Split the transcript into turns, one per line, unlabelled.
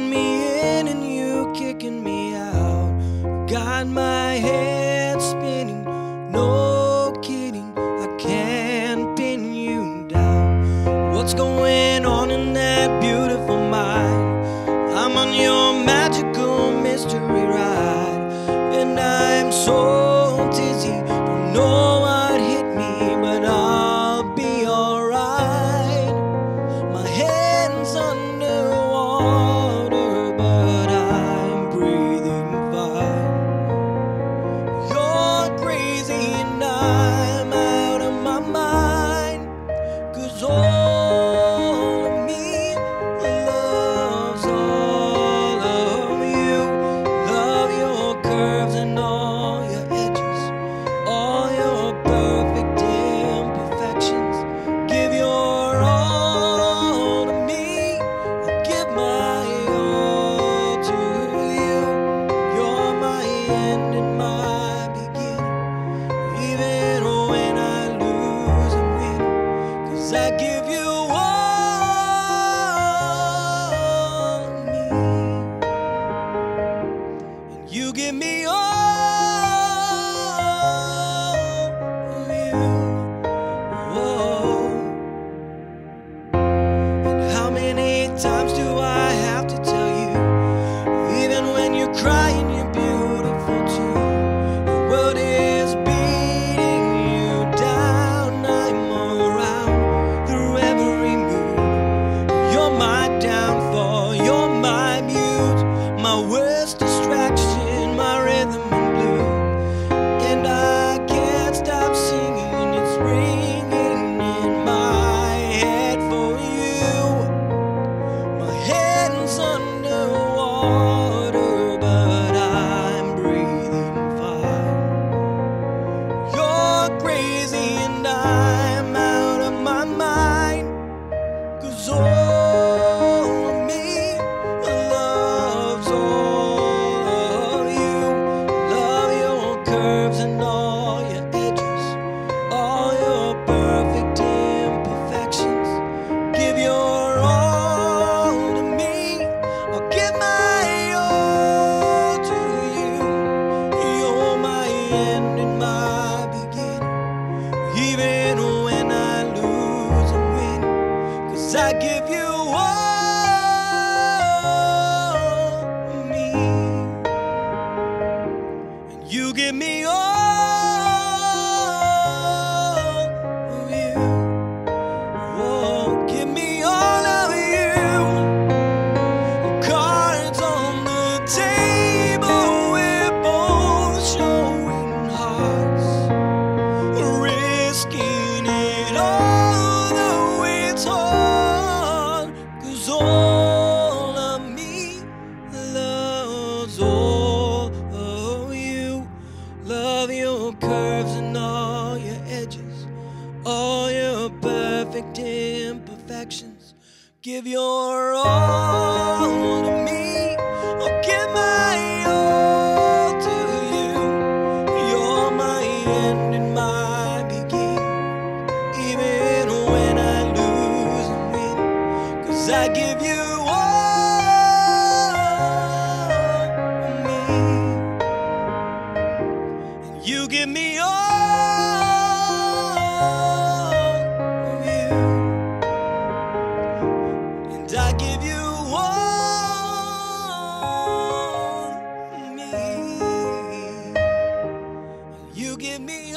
me in and you kicking me out. Got my head. give me all Even when I lose and win, cause I give you. your curves and all your edges, all your perfect imperfections. Give your all. me